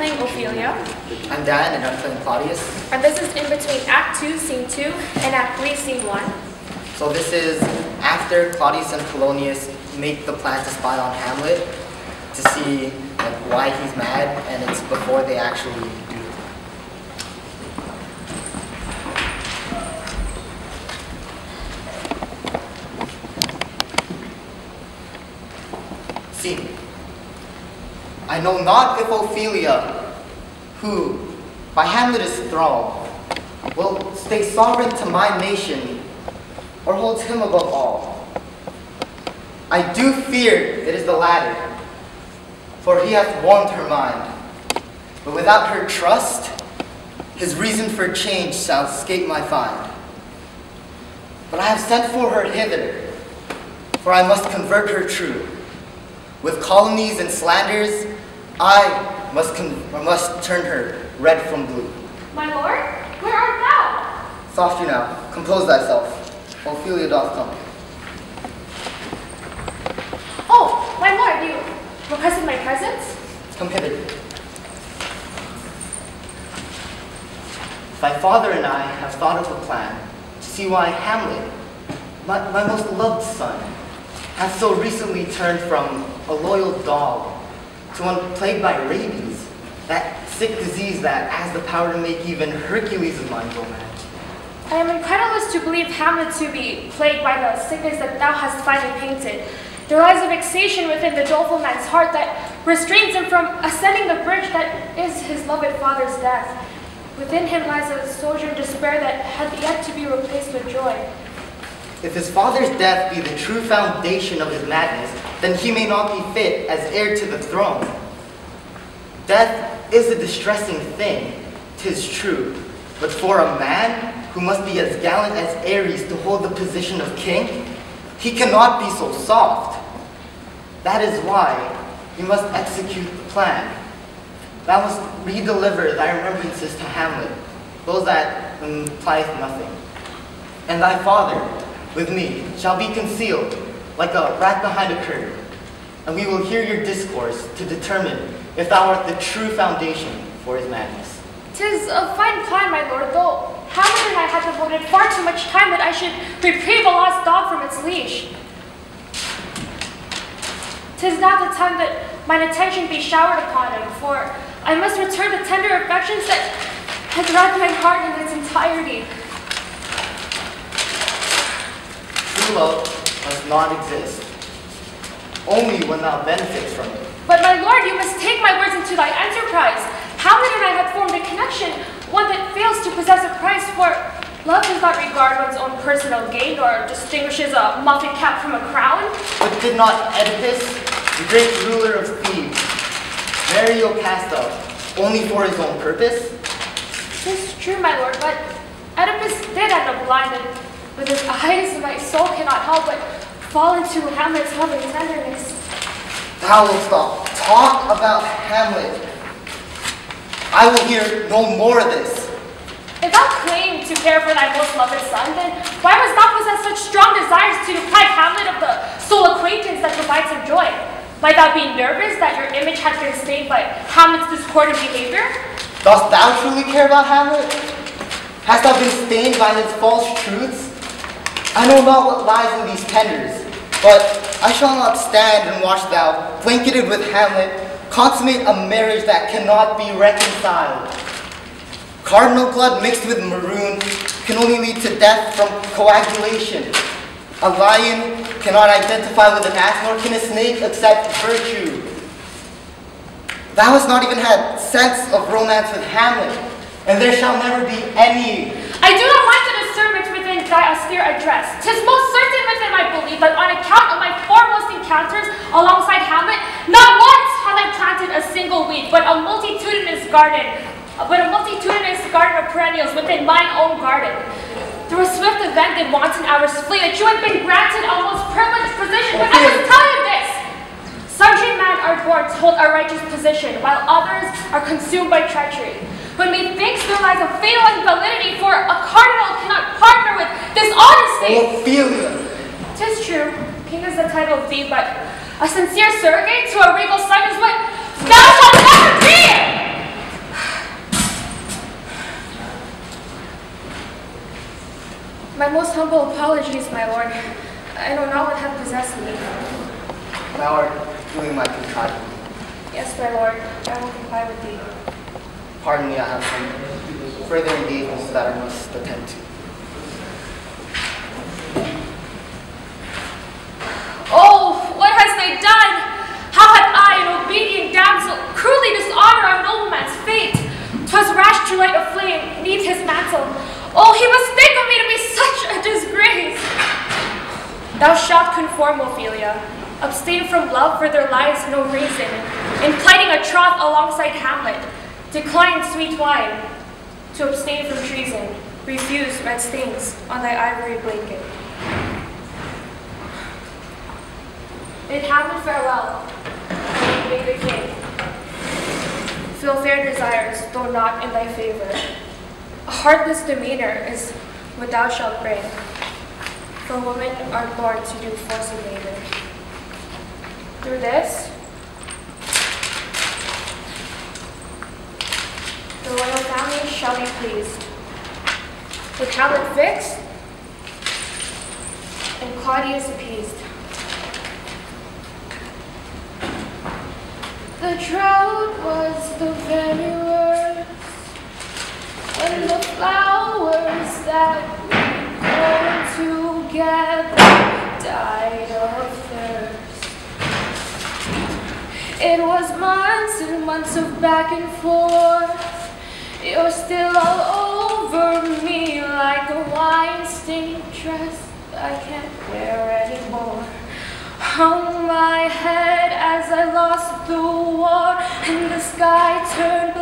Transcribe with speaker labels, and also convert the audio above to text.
Speaker 1: playing Ophelia.
Speaker 2: I'm Dan, and I'm playing Claudius.
Speaker 1: And this is in between Act 2, Scene 2, and Act 3, Scene 1.
Speaker 2: So this is after Claudius and Polonius make the plan to spy on Hamlet to see like, why he's mad, and it's before they actually do it. See, I know not if Ophelia, who by Hamlet's thrall will stay sovereign to my nation or holds him above all. I do fear it is the latter, for he hath warmed her mind. But without her trust, his reason for change shall escape my find. But I have sent for her hither, for I must convert her true. With calumnies and slanders, I must, must turn her red from blue.
Speaker 1: My lord, where art thou?
Speaker 2: Softer now, compose thyself. Ophelia doth come.
Speaker 1: Oh, my lord, you requested my presence?
Speaker 2: Come hither. My father and I have thought of a plan to see why Hamlet, my, my most loved son, has so recently turned from a loyal dog to one plagued by rabies, that sick disease that has the power to make even Hercules' mind go mad.
Speaker 1: I am incredulous to believe Hamlet to be plagued by the sickness that thou hast finely painted. There lies a vexation within the doleful man's heart that restrains him from ascending the bridge that is his loved father's death. Within him lies a sojourn despair that hath yet to be replaced with joy.
Speaker 2: If his father's death be the true foundation of his madness, then he may not be fit as heir to the throne. Death is a distressing thing, tis true, but for a man who must be as gallant as Ares to hold the position of king, he cannot be so soft. That is why you must execute the plan. Thou must redeliver thy remembrances to Hamlet, those that implieth nothing. And thy father, with me, shall be concealed, like a rat behind a curtain, and we will hear your discourse to determine if thou art the true foundation for his madness.
Speaker 1: Tis a fine plan, my lord, though Hamlet and I had devoted far too much time that I should reprieve a lost dog from its leash. Tis now the time that mine attention be showered upon him, for I must return the tender affections that has wrapped my heart in its entirety.
Speaker 2: True love must not exist, only when thou benefits from it.
Speaker 1: But my lord, you must take my words into thy enterprise. Hamlet and I have formed a connection, one that fails to possess a price, for love does not regard one's own personal gain or distinguishes a muffin cap from a crown.
Speaker 2: But did not Oedipus, the great ruler of Thebes, marry Jocasta only for his own purpose?
Speaker 1: This is true, my lord, but Oedipus did end up blinded. With his eyes, my soul cannot help but fall into Hamlet's loving tenderness.
Speaker 2: Thou wilt stop. Talk about Hamlet I will hear no more of this.
Speaker 1: If thou claim to care for thy most loved son, then why must thou possess such strong desires to deprive Hamlet of the sole acquaintance that provides him joy? Might thou be nervous that your image has been stained by Hamlet's discordant behavior?
Speaker 2: Dost thou truly care about Hamlet? Hast thou been stained by his false truths? I know not what lies in these tenders, but I shall not stand and watch thou, blanketed with Hamlet, consummate a marriage that cannot be reconciled. Cardinal blood mixed with maroon can only lead to death from coagulation. A lion cannot identify with an ass, nor can a snake accept virtue. Thou hast not even had sense of romance with Hamlet, and there shall never be any.
Speaker 1: I do not want the discernment within thy austere address. Tis most certain within my belief that on account of my foremost encounters alongside Hamlet, not once have I planted a single weed, but a multitudinous garden, but a multitudinous garden of perennials within mine own garden. Through a swift event did wanton hours flee that you had been granted a most privileged position, but I must tell you this. Sundry men are born to hold a righteous position, while others are consumed by treachery. When methinks there lies a fatal invalidity, for a cardinal cannot partner with Dishonesty!
Speaker 2: Ophelia!
Speaker 1: Tis true. King is the title of thee, but a sincere surrogate to a regal son is what thou shalt never be! My most humble apologies, my lord. I know not what hath possessed me.
Speaker 2: Thou art doing my contriving.
Speaker 1: Yes, my lord. I will comply with thee.
Speaker 2: Pardon me, I have some further engagements that I must attend to.
Speaker 1: Thou shalt conform, Ophelia. Abstain from love, for there lies no reason. In plighting a troth alongside Hamlet, decline sweet wine. To abstain from treason, refuse red stains on thy ivory blanket. Bid Hamlet farewell, and may the king feel fair desires, though not in thy favor. A heartless demeanor is what thou shalt bring, for women are born to do force and labor. Through this, the royal family shall be pleased. With Hamlet fixed, and Claudius appeased. The drought was the very worst when the flowers that together died of thirst. It was months and months of back and forth. You're still all over me like a wine-stained dress I can't wear anymore hung my head as I lost the war and the sky turned